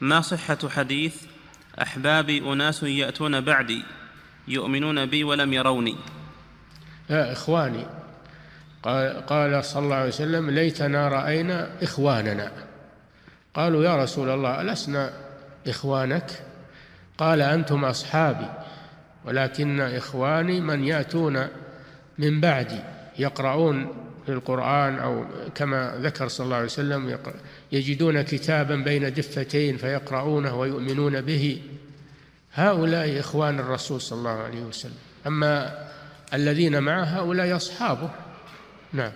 ما صحة حديث أحبابي أناس يأتون بعدي يؤمنون بي ولم يروني. لا إخواني قال, صلى الله عليه وسلم ليتنا رأينا إخواننا. قالوا يا رسول الله ألسنا إخوانك؟ قال أنتم أصحابي ولكن إخواني من يأتون من بعدي. يقرؤون في القرآن أو كما ذكر صلى الله عليه وسلم يجدون كتابا بين دفتين فيقرؤونه ويؤمنون به. هؤلاء إخوان الرسول صلى الله عليه وسلم. أما الذين معه هؤلاء أصحابه. نعم.